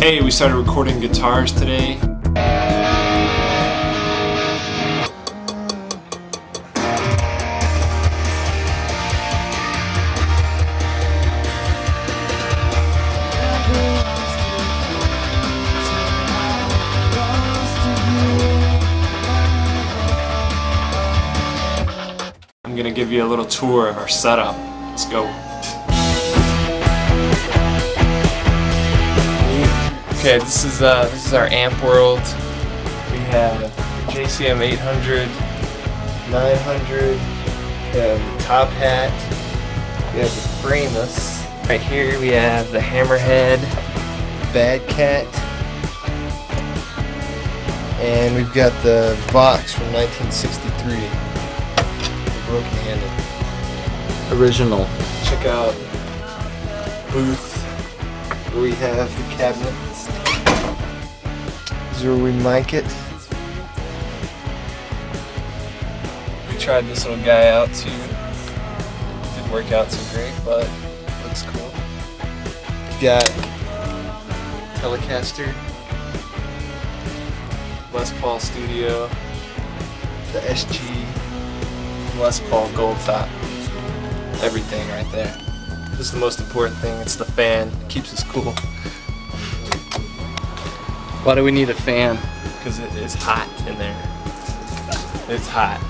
Hey, we started recording guitars today. I'm gonna give you a little tour of our setup. Let's go. Okay, this is uh, this is our amp world. We have JCM 800, 900. We have the top hat. We have the Framus. Right here we have the Hammerhead, Bad Cat, and we've got the Vox from 1963, the broken handle. Original. Check out booth we have the cabinet. This is where we mic it. We tried this little guy out too. Didn't work out so great, but looks cool. We've got Telecaster, Les Paul Studio, the SG Les Paul Gold Top everything right there. This is the most important thing. It's the fan. It keeps us cool Why do we need a fan? because it is hot in there. It's hot.